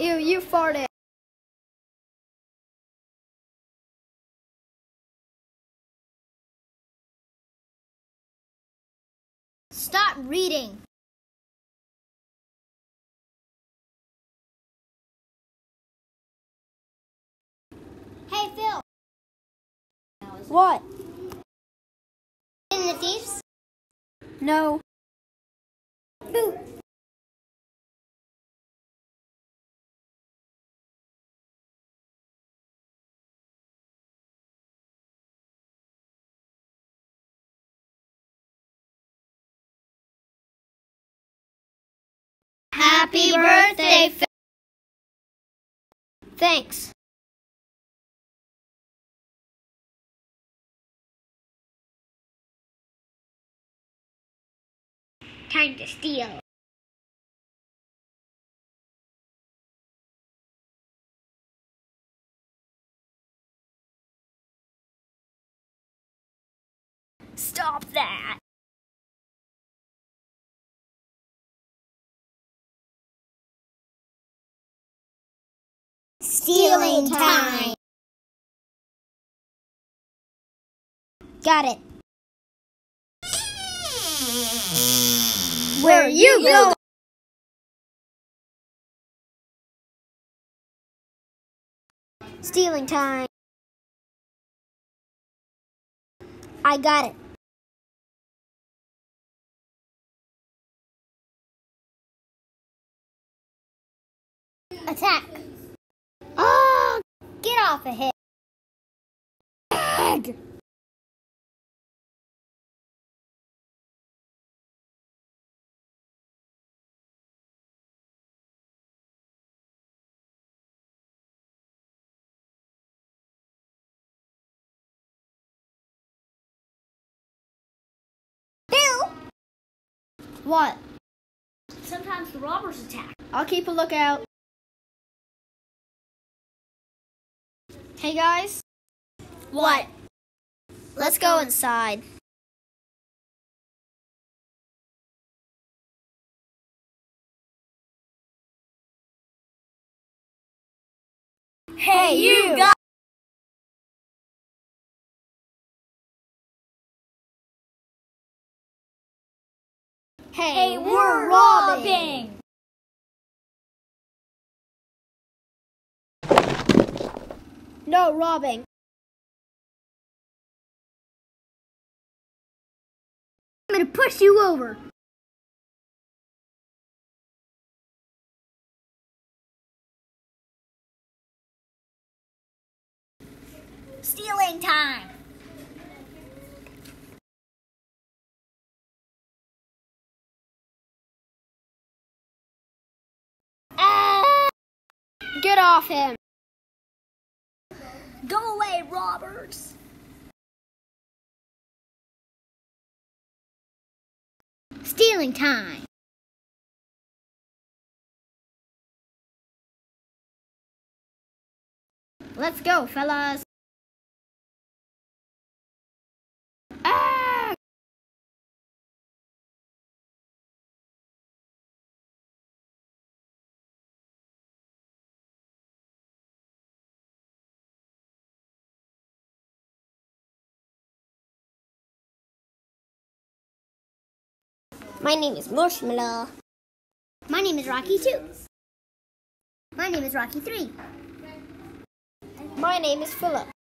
Ew, you farted. Stop reading. Hey, Phil. What? In the thieves? No. Boo. Happy birthday. Thanks. Time to steal. Stop that. Stealing time. Got it. Where are you going? Stealing time. I got it. Attack. Off of him. Bill! What? Sometimes the robbers attack. I'll keep a lookout. Hey guys, What? let's go inside. Hey, you got Hey, we're robbing. No robbing. I'm gonna push you over. Stealing time. Ah! Get off him. Go away, robbers. Stealing time. Let's go, fellas. My name is Marshmallow. My name is Rocky 2. My name is Rocky 3. My name is Philip.